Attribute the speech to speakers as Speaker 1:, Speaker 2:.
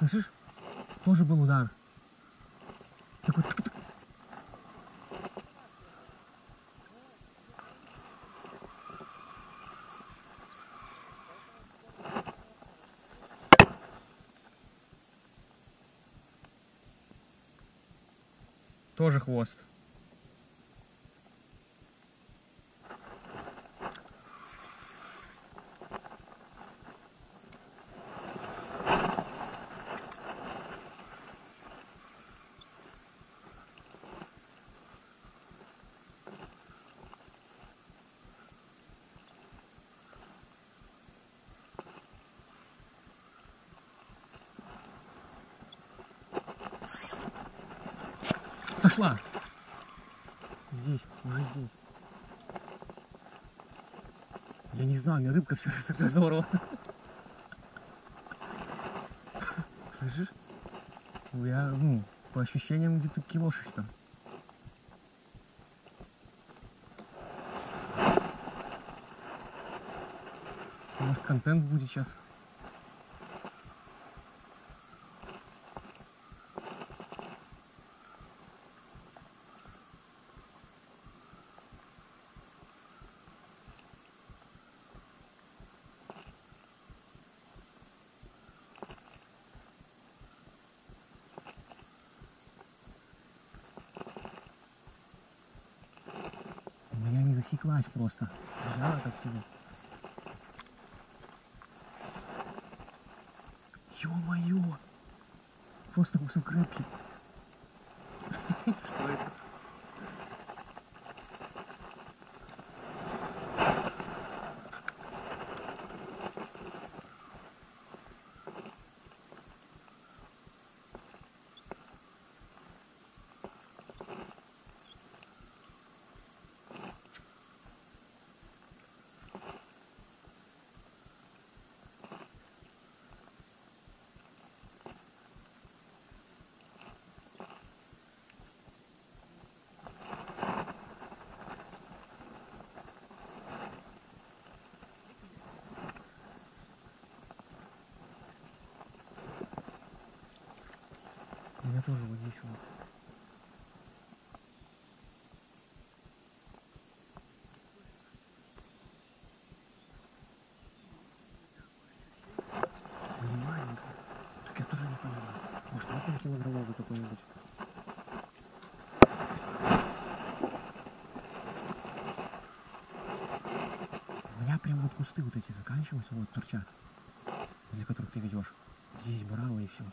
Speaker 1: Слышишь? Тоже был удар. Такой тык-тык. Тоже хвост. Сошла. Здесь, уже здесь. Я не знаю, мне рыбка все разорвала. Слышишь? Я, ну, по ощущениям где-то кило там. Может контент будет сейчас. У засеклась просто. Взяла так себе. Ё-моё! Просто кусок рыбки. Что это? Меня тоже вот здесь вот. Маленькая. Я тоже не понимаю. Может, вот он килограммовый какой-нибудь? У меня прям вот кусты вот эти заканчиваются, вот торчат, для которых ты ведешь. Здесь брала и все.